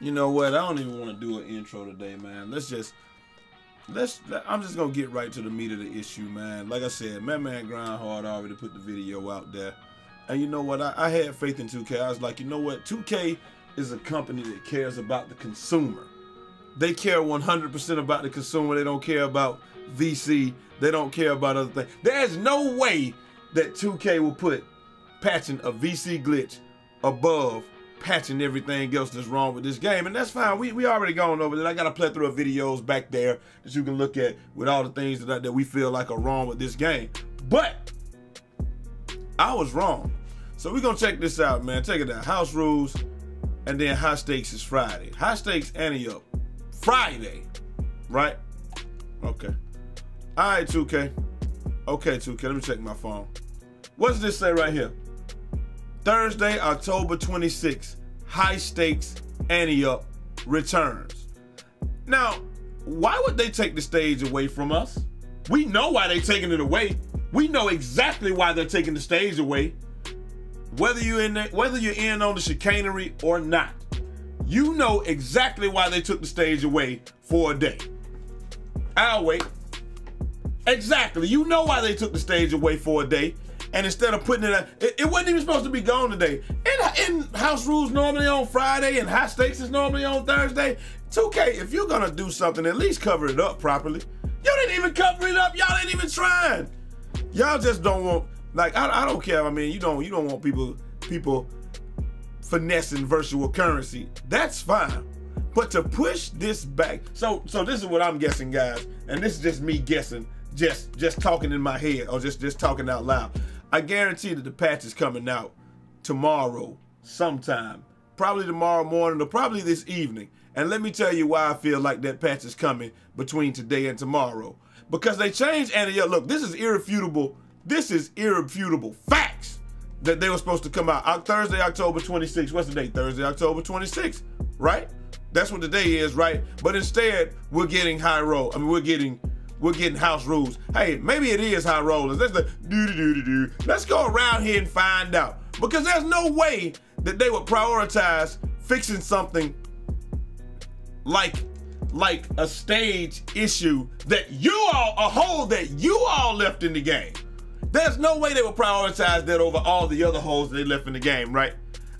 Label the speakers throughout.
Speaker 1: You know what? I don't even want to do an intro today, man. Let's just let's. I'm just gonna get right to the meat of the issue, man. Like I said, Manman GrindHard already put the video out there, and you know what? I, I had faith in 2K. I was like, you know what? 2K is a company that cares about the consumer. They care 100% about the consumer. They don't care about VC. They don't care about other things. There's no way that 2K will put patching a VC glitch above patching everything else that's wrong with this game. And that's fine. We, we already gone over that. I got a plethora of videos back there that you can look at with all the things that, that we feel like are wrong with this game. But I was wrong. So we're going to check this out, man. Check it out. House rules and then high stakes is Friday. High stakes ante up Friday, right? Okay. All right, 2K. Okay, 2K. Let me check my phone. What does this say right here? Thursday, October 26th, high stakes up returns. Now, why would they take the stage away from us? We know why they're taking it away. We know exactly why they're taking the stage away. Whether you're in there, whether you're in on the chicanery or not, you know exactly why they took the stage away for a day. I'll wait. Exactly. You know why they took the stage away for a day and instead of putting it, it, it wasn't even supposed to be gone today. In, in house rules normally on Friday and high stakes is normally on Thursday. 2K, if you're gonna do something, at least cover it up properly. You didn't even cover it up. Y'all ain't even trying. Y'all just don't want like I, I don't care. I mean, you don't you don't want people people finessing virtual currency. That's fine. But to push this back, so so this is what I'm guessing, guys, and this is just me guessing, just just talking in my head or just just talking out loud. I guarantee that the patch is coming out tomorrow, sometime. Probably tomorrow morning or probably this evening. And let me tell you why I feel like that patch is coming between today and tomorrow. Because they changed and look, this is irrefutable. This is irrefutable facts that they were supposed to come out. Thursday, October 26th. What's the date? Thursday, October 26th, right? That's what the day is, right? But instead, we're getting high roll. I mean, we're getting we're getting house rules. Hey, maybe it is high rollers. Let's do do do do do. Let's go around here and find out. Because there's no way that they would prioritize fixing something like like a stage issue that you all a hole that you all left in the game. There's no way they would prioritize that over all the other holes they left in the game, right?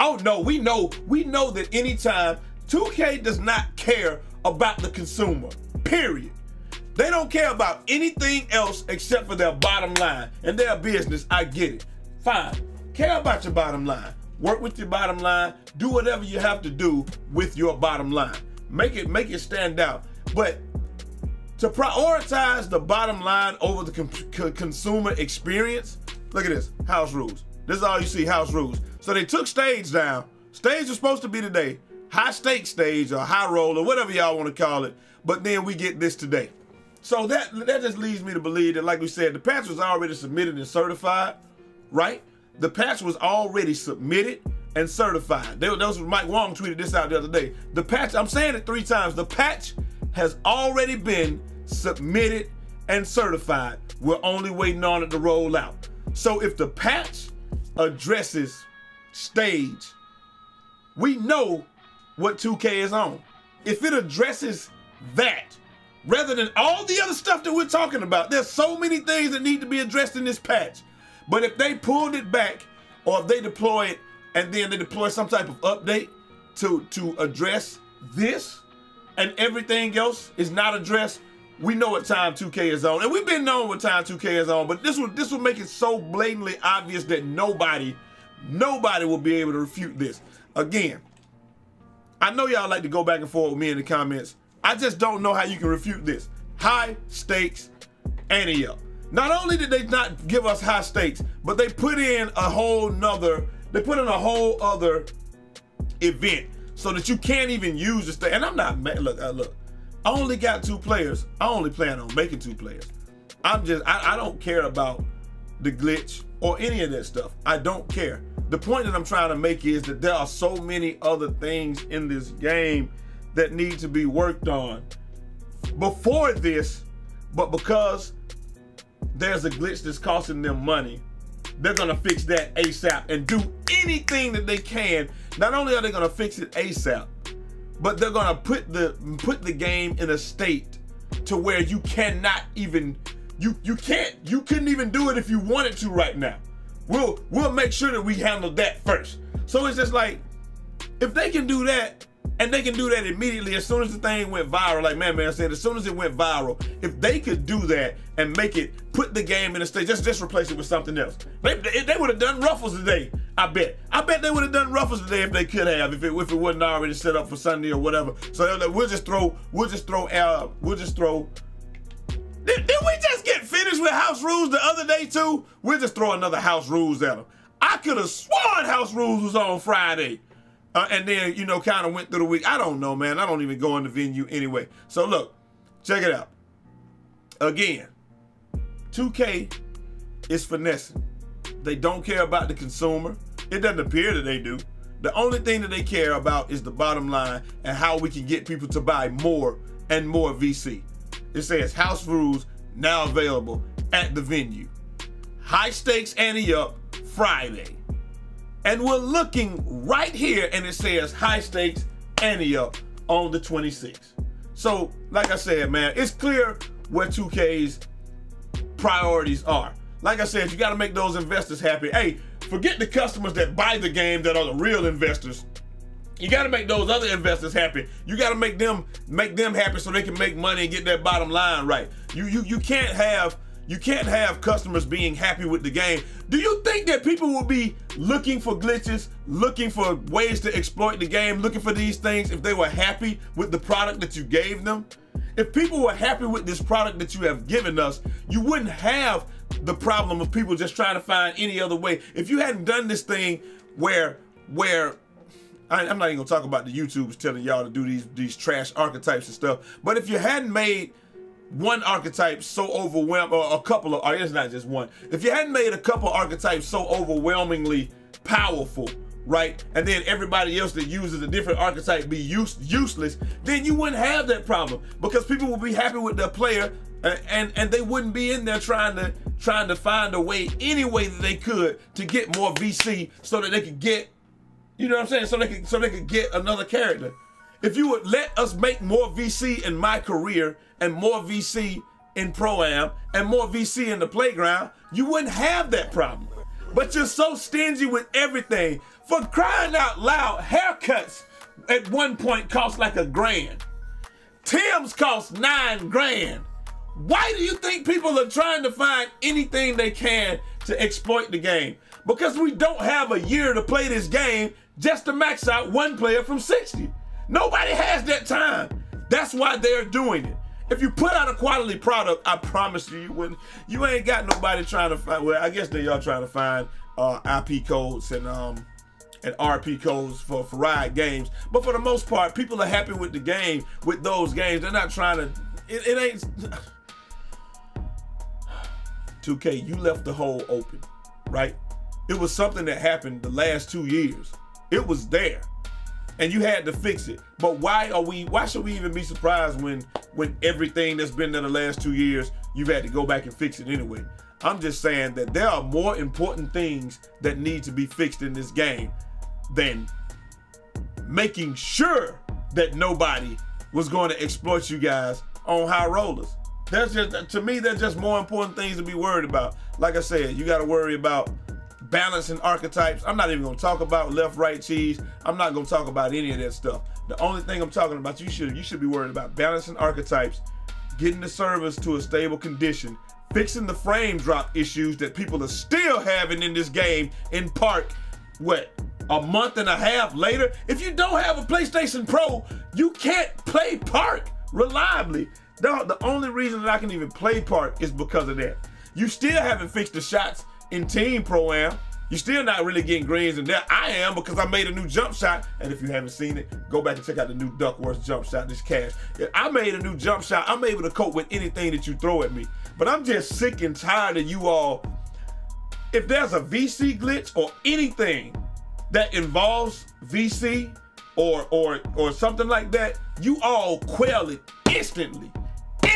Speaker 1: Oh no, we know, we know that anytime 2K does not care about the consumer, period. They don't care about anything else except for their bottom line and their business. I get it. Fine. Care about your bottom line. Work with your bottom line. Do whatever you have to do with your bottom line. Make it make it stand out. But to prioritize the bottom line over the consumer experience, look at this. House rules. This is all you see, house rules. So they took stage down. Stage was supposed to be today. High stake stage or high roll or whatever y'all want to call it. But then we get this today. So that that just leads me to believe that, like we said, the patch was already submitted and certified, right? The patch was already submitted and certified. That was Mike Wang tweeted this out the other day. The patch, I'm saying it three times. The patch has already been submitted and certified. We're only waiting on it to roll out. So if the patch addresses stage, we know what 2K is on. If it addresses that, rather than all the other stuff that we're talking about. There's so many things that need to be addressed in this patch. But if they pulled it back, or if they deploy it and then they deploy some type of update to, to address this, and everything else is not addressed, we know what time 2K is on. And we've been knowing what time 2K is on, but this will this will make it so blatantly obvious that nobody, nobody will be able to refute this. Again, I know y'all like to go back and forth with me in the comments. I just don't know how you can refute this. High stakes ante up. Not only did they not give us high stakes, but they put in a whole nother, they put in a whole other event so that you can't even use the stage. And I'm not, mad. look, uh, look, I only got two players. I only plan on making two players. I'm just, I, I don't care about the glitch or any of that stuff. I don't care. The point that I'm trying to make is that there are so many other things in this game that need to be worked on before this, but because there's a glitch that's costing them money, they're gonna fix that ASAP and do anything that they can. Not only are they gonna fix it ASAP, but they're gonna put the put the game in a state to where you cannot even you you can't you couldn't even do it if you wanted to right now. We'll we'll make sure that we handle that first. So it's just like if they can do that and they can do that immediately as soon as the thing went viral, like man man said, as soon as it went viral, if they could do that and make it put the game in a state, just just replace it with something else. They, they, would have done ruffles today. I bet. I bet they would have done ruffles today if they could have, if it if it wasn't already set up for Sunday or whatever. So like, we'll just throw we'll just throw uh we'll just throw did, did, we just get finished with house rules the other day too? We'll just throw another house rules at them. I could have sworn house rules was on Friday. Uh, and then, you know, kind of went through the week. I don't know, man. I don't even go in the venue anyway. So look, check it out. Again, 2K is finessing. They don't care about the consumer. It doesn't appear that they do. The only thing that they care about is the bottom line and how we can get people to buy more and more VC. It says house rules now available at the venue. High stakes ante up Friday. And we're looking right here and it says high stakes up on the 26th. So, like I said, man, it's clear where 2K's priorities are. Like I said, you got to make those investors happy. Hey, forget the customers that buy the game that are the real investors. You got to make those other investors happy. You got to make them make them happy so they can make money and get that bottom line right. You you you can't have you can't have customers being happy with the game. Do you think that people will be looking for glitches, looking for ways to exploit the game, looking for these things if they were happy with the product that you gave them? If people were happy with this product that you have given us, you wouldn't have the problem of people just trying to find any other way. If you hadn't done this thing where where I, am not even gonna talk about the YouTubers telling y'all to do these these trash archetypes and stuff. But if you hadn't made one archetype so overwhelmed, or a couple of, or it's not just one. If you hadn't made a couple archetypes so overwhelmingly powerful, right, and then everybody else that uses a different archetype be use, useless, then you wouldn't have that problem because people would be happy with their player, and, and and they wouldn't be in there trying to trying to find a way any way that they could to get more VC so that they could get you know what I'm saying? So they could so they could get another character. If you would let us make more VC in my career and more VC in Pro Am and more VC in the playground, you wouldn't have that problem. But you're so stingy with everything. For crying out loud, haircuts at one point cost like a grand. Tim's cost nine grand. Why do you think people are trying to find anything they can to exploit the game? Because we don't have a year to play this game just to max out one player from 60. Nobody has that time. That's why they're doing it. If you put out a quality product, I promise you, you wouldn't. You ain't got nobody trying to find. Well, I guess they are trying to find uh, IP codes and um and RP codes for for Riot games. But for the most part, people are happy with the game, with those games. They're not trying to. It, it ain't. 2K, you left the hole open, right? It was something that happened the last two years. It was there. And you had to fix it. But why are we why should we even be surprised when when everything that's been there the last two years, you've had to go back and fix it anyway? I'm just saying that there are more important things that need to be fixed in this game than making sure that nobody was going to exploit you guys on high rollers. That's just to me, that's just more important things to be worried about. Like I said, you got to worry about balancing archetypes. I'm not even gonna talk about left, right, cheese. I'm not gonna talk about any of that stuff. The only thing I'm talking about, you should you should be worried about balancing archetypes, getting the servers to a stable condition, fixing the frame drop issues that people are still having in this game in park. what, a month and a half later? If you don't have a PlayStation Pro, you can't play Park reliably. The, the only reason that I can even play Park is because of that. You still haven't fixed the shots in Team Pro Am. You're still not really getting greens in there. I am because I made a new jump shot. And if you haven't seen it, go back and check out the new Duckworth jump shot, this cash. I made a new jump shot. I'm able to cope with anything that you throw at me. But I'm just sick and tired of you all. If there's a VC glitch or anything that involves VC or or or something like that, you all quell it instantly.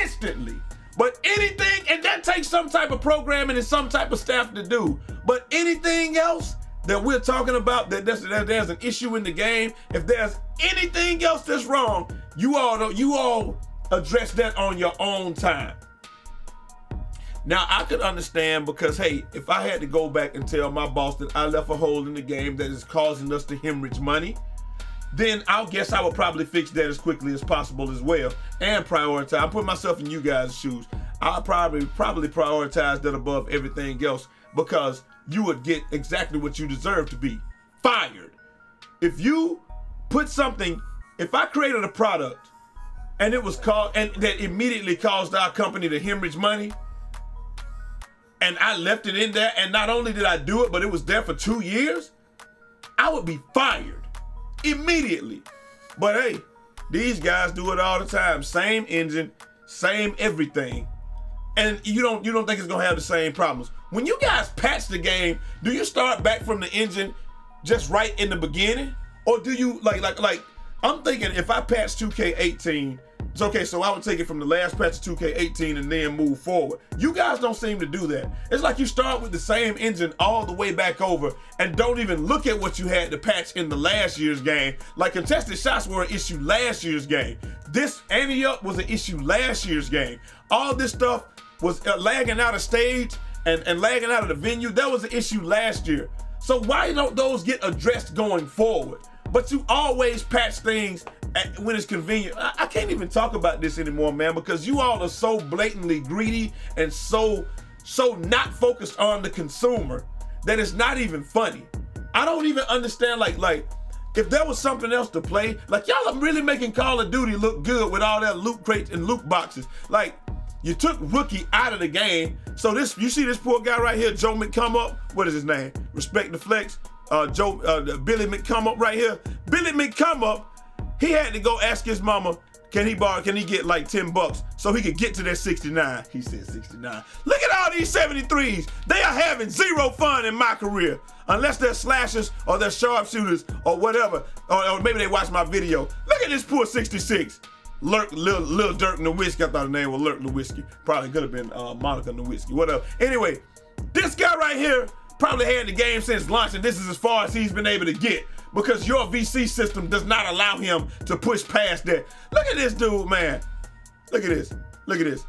Speaker 1: Instantly. But anything, and that takes some type of programming and some type of staff to do. But anything else, that we're talking about, that there's, that there's an issue in the game, if there's anything else that's wrong, you all you all address that on your own time. Now I could understand because hey, if I had to go back and tell my boss that I left a hole in the game that is causing us to hemorrhage money, then I guess I would probably fix that as quickly as possible as well and prioritize. I'm putting myself in you guys' shoes. I'll probably probably prioritize that above everything else because you would get exactly what you deserve to be fired. If you put something, if I created a product and it was called and that immediately caused our company to hemorrhage money, and I left it in there, and not only did I do it, but it was there for two years, I would be fired immediately. But hey, these guys do it all the time. Same engine, same everything. And you don't you don't think it's gonna have the same problems. When you guys patch the game, do you start back from the engine just right in the beginning? Or do you like like like I'm thinking if I patch 2K18 it's okay, so I would take it from the last patch of 2K18 and then move forward. You guys don't seem to do that. It's like you start with the same engine all the way back over and don't even look at what you had to patch in the last year's game. Like contested shots were an issue last year's game. This Ante Up was an issue last year's game. All this stuff was uh, lagging out of stage and, and lagging out of the venue. That was an issue last year. So why don't those get addressed going forward? But you always patch things when it's convenient. I, I can't even talk about this anymore, man, because you all are so blatantly greedy and so so not focused on the consumer that it's not even funny. I don't even understand like like if there was something else to play, like y'all are really making Call of Duty look good with all that loot crates and loot boxes. Like you took rookie out of the game. So this you see this poor guy right here, Joe McComeUp. What is his name? Respect the flex. Uh, Joe uh, Billy McComeUp right here. Billy McComeUp he had to go ask his mama, can he borrow, can he get like 10 bucks so he could get to that 69? He said 69. Look at all these 73s. They are having zero fun in my career. Unless they're slashers or they're sharpshooters or whatever. Or, or, maybe they watch my video. Look at this poor 66. Lurk, Lil, Lil Durk Nowitzki. I thought the name was Lurk Nowitzki. Probably could have been uh, Monica Nowitzki. Whatever. Anyway, this guy right here probably had the game since launch, and this is as far as he's been able to get because your VC system does not allow him to push past that. Look at this dude, man. Look at this. Look at this.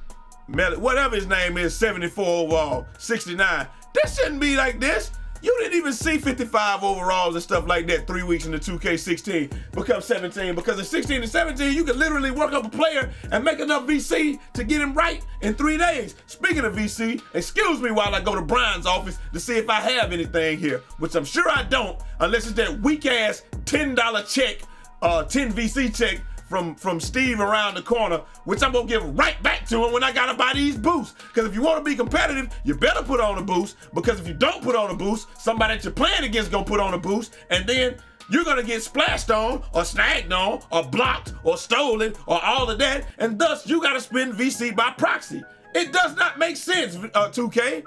Speaker 1: Mel Whatever his name is, 74 overall, 69. This shouldn't be like this. You didn't even see 55 overalls and stuff like that three weeks into 2K16 become 17 because in 16 and 17 you can literally work up a player and make enough VC to get him right in three days. Speaking of VC, excuse me while I go to Brian's office to see if I have anything here, which I'm sure I don't unless it's that weak ass $10 check, uh, 10 VC check from from Steve around the corner, which I'm gonna give right back to him when I gotta buy these boosts. Because if you want to be competitive, you better put on a boost. Because if you don't put on a boost, somebody that you're playing against gonna put on a boost, and then you're gonna get splashed on, or snagged on, or blocked, or stolen, or all of that, and thus you gotta spend VC by proxy. It does not make sense, uh, 2K.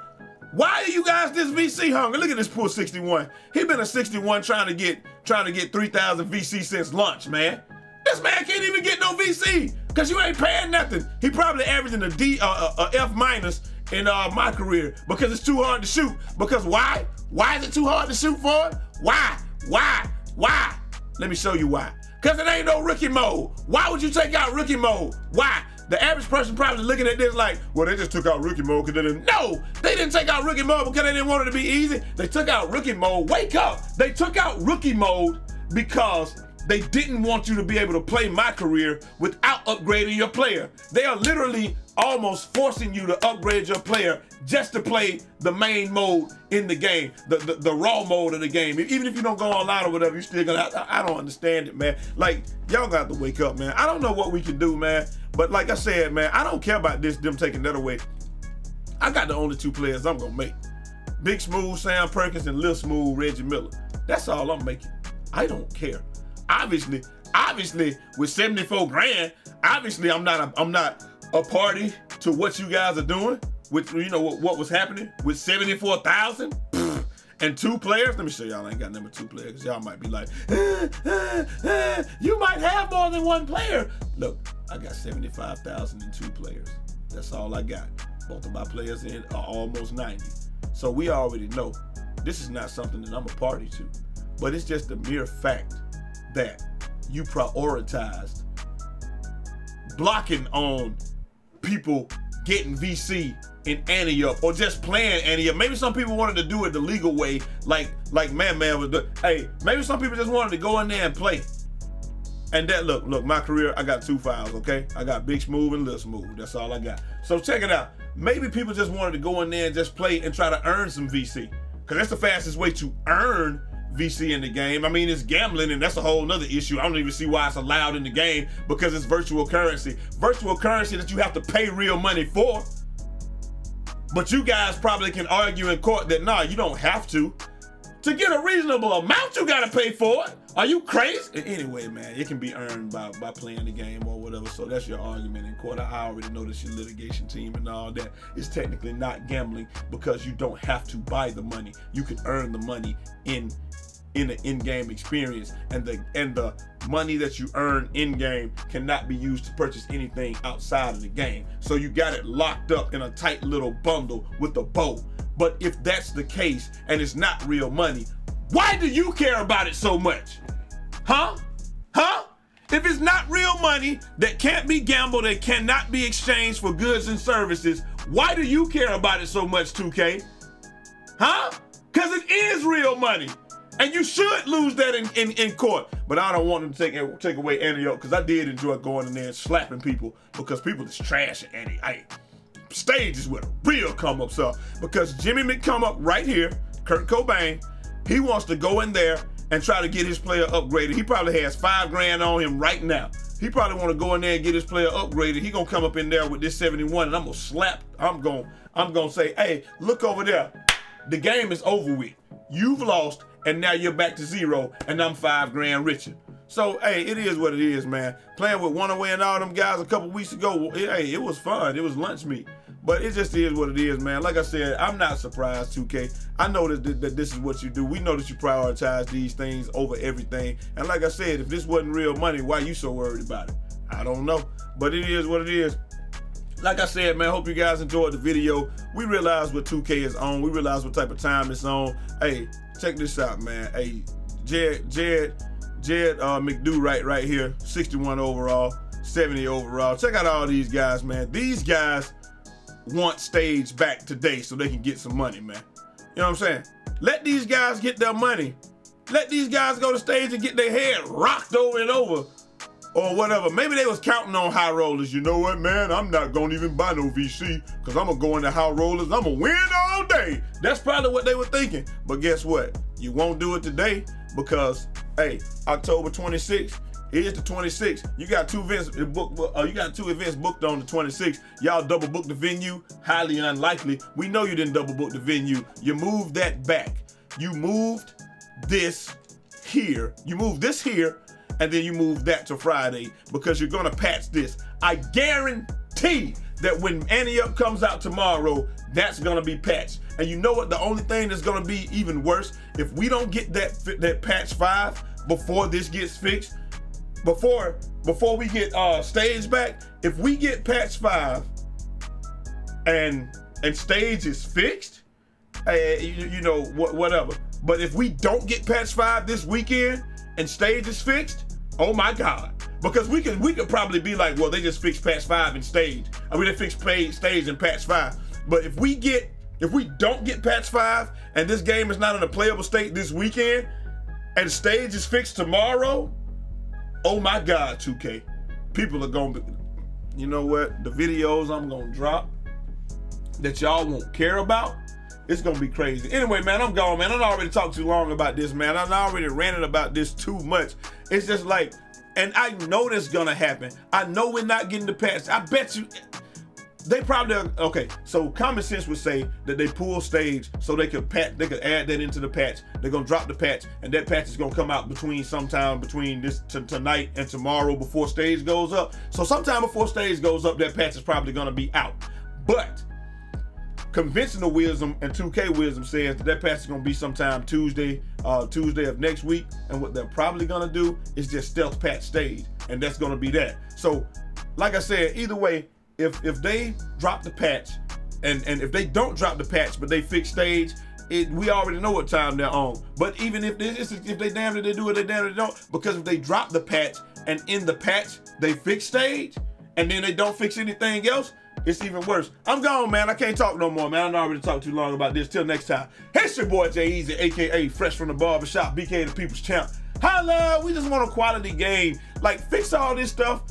Speaker 1: Why are you guys this VC hungry? Look at this poor 61. He been a 61 trying to get trying to get 3,000 VC since lunch, man. This man can't even get no VC because you ain't paying nothing. He probably averaging a D, uh, uh, F minus in uh, my career because it's too hard to shoot. Because why? Why is it too hard to shoot for? Why? Why? Why? Let me show you why. Because it ain't no rookie mode. Why would you take out rookie mode? Why? The average person probably looking at this like, well, they just took out rookie mode because they didn't. No, they didn't take out rookie mode because they didn't want it to be easy. They took out rookie mode. Wake up. They took out rookie mode because they didn't want you to be able to play my career without upgrading your player. They are literally almost forcing you to upgrade your player just to play the main mode in the game, the, the, the raw mode of the game. Even if you don't go online or whatever, you're still gonna. I, I don't understand it, man. Like y'all got to wake up, man. I don't know what we can do, man. But like I said, man, I don't care about this them taking that away. I got the only two players I'm gonna make: Big Smooth, Sam Perkins, and Lil Smooth, Reggie Miller. That's all I'm making. I don't care obviously, obviously with 74 grand, obviously I'm not a, I'm not a party to what you guys are doing with you know what, what was happening with 74,000 and two players. Let me show y'all I ain't got number two players. Y'all might be like, ah, ah, ah, you might have more than one player. Look, I got 75,000 and two players. That's all I got. Both of my players in are almost 90. So we already know this is not something that I'm a party to. But it's just the mere fact that you prioritized blocking on people getting VC in up or just playing up. Maybe some people wanted to do it the legal way, like like Man Man was doing. Hey, maybe some people just wanted to go in there and play. And that look, look, my career, I got two files, okay? I got Big Smooth and Little Smooth. That's all I got. So check it out. Maybe people just wanted to go in there and just play and try to earn some VC. Because that's the fastest way to earn VC in the game. I mean, it's gambling, and that's a whole nother issue. I don't even see why it's allowed in the game because it's virtual currency. Virtual currency that you have to pay real money for. But you guys probably can argue in court that, nah, you don't have to. To get a reasonable amount, you gotta pay for it. Are you crazy? Anyway, man, it can be earned by, by playing the game or whatever. So that's your argument in court. I already know that your litigation team and all that is technically not gambling because you don't have to buy the money. You can earn the money in in an in-game experience and the and the money that you earn in-game cannot be used to purchase anything outside of the game so you got it locked up in a tight little bundle with a bow but if that's the case and it's not real money why do you care about it so much? Huh? Huh? If it's not real money that can't be gambled and cannot be exchanged for goods and services why do you care about it so much 2k huh? Because it is real money. And you should lose that in, in, in court. But I don't want them to take take away Ante Up because I did enjoy going in there and slapping people because people is trash at Annie. I stage is where the real come ups are. Because Jimmy McCome up right here, Kurt Cobain, he wants to go in there and try to get his player upgraded. He probably has five grand on him right now. He probably want to go in there and get his player upgraded. He gonna come up in there with this 71 and I'm gonna slap. I'm gonna I'm gonna say, hey, look over there. The game is over with. You've lost and now you're back to zero, and I'm five grand richer. So, hey, it is what it is, man. Playing with one away and all them guys a couple weeks ago, hey, it was fun. It was lunch meat. But it just is what it is, man. Like I said, I'm not surprised, 2K. I know that, that this is what you do. We know that you prioritize these things over everything. And like I said, if this wasn't real money, why you so worried about it? I don't know. But it is what it is. Like I said, man, hope you guys enjoyed the video. We realize what 2K is on. We realize what type of time it's on. Hey, check this out, man. Hey, Jed, Jed, Jed uh, McDo right right here, 61 overall, 70 overall. Check out all these guys, man. These guys want stage back today so they can get some money, man. You know what I'm saying? Let these guys get their money. Let these guys go to stage and get their head rocked over and over or whatever. Maybe they was counting on high rollers. You know what, man? I'm not gonna even buy no VC because I'm gonna go into high rollers. I'm gonna win all day. That's probably what they were thinking. But guess what? You won't do it today because, hey, October 26th. Here's the 26th. You got two events booked. Uh, you got two events booked on the 26th. Y'all double booked the venue. Highly unlikely. We know you didn't double book the venue. You moved that back. You moved this here. You moved this here and then you move that to Friday because you're gonna patch this. I guarantee that when Ante Up comes out tomorrow, that's gonna be patched. And you know what? The only thing that's gonna be even worse, if we don't get that that patch five before this gets fixed, before before we get uh stage back, if we get patch five and and stage is fixed, hey, you, you know what whatever. But if we don't get patch five this weekend and stage is fixed, Oh my God. Because we could we could probably be like, well, they just fixed patch five and stage. I mean, they fixed stage and patch five. But if we get if we don't get patch five and this game is not in a playable state this weekend and stage is fixed tomorrow, oh my God, 2K. People are gonna be, you know what? The videos I'm gonna drop that y'all won't care about, it's gonna be crazy. Anyway, man, I'm gone, man. I already talked too long about this, man. I already ranted about this too much. It's just like, and I know that's gonna happen. I know we're not getting the patch. I bet you they probably okay. So common sense would say that they pull stage so they could patch, they could add that into the patch. They're gonna drop the patch, and that patch is gonna come out between sometime between this tonight and tomorrow before stage goes up. So sometime before stage goes up, that patch is probably gonna be out. But conventional wisdom and 2K wisdom says that that patch is to be sometime Tuesday, uh, Tuesday of next week. And what they're probably to do is just stealth patch stage, and that's to be that. So, like I said, either way, if if they drop the patch, and and if they don't drop the patch, but they fix stage, it, we already know what time they're on. But even if they if they damn it they do it, they damn it they don't. Because if they drop the patch and in the patch they fix stage and then they don't fix anything else, it's even worse. I'm gone, man. I can't talk no more, man. I already talked too long about this. Till next time. It's your boy Jai Eazy, aka Fresh from the Barbershop, BK the People's Champ. Holla, we just want a quality game. Like, fix all this stuff,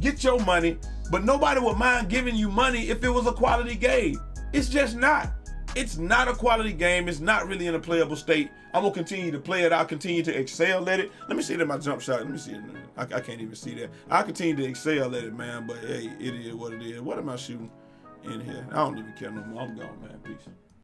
Speaker 1: get your money, but nobody would mind giving you money if it was a quality game. It's just not. It's not a quality game. It's not really in a playable state. I'm gonna continue to play it. I'll continue to excel at it. Let me see that my jump shot. Let me see it. I, I can't even see that. I continue to excel at it, man. But hey, it is what it is. What am I shooting in here? I don't even care no more. I'm gone, man. Peace.